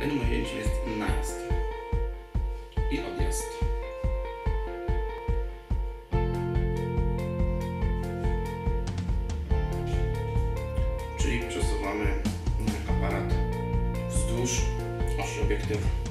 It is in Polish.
Kolejnym ujęciem jest najazd i odjazd. Czyli przesuwamy aparat wzdłuż osi obiektywu.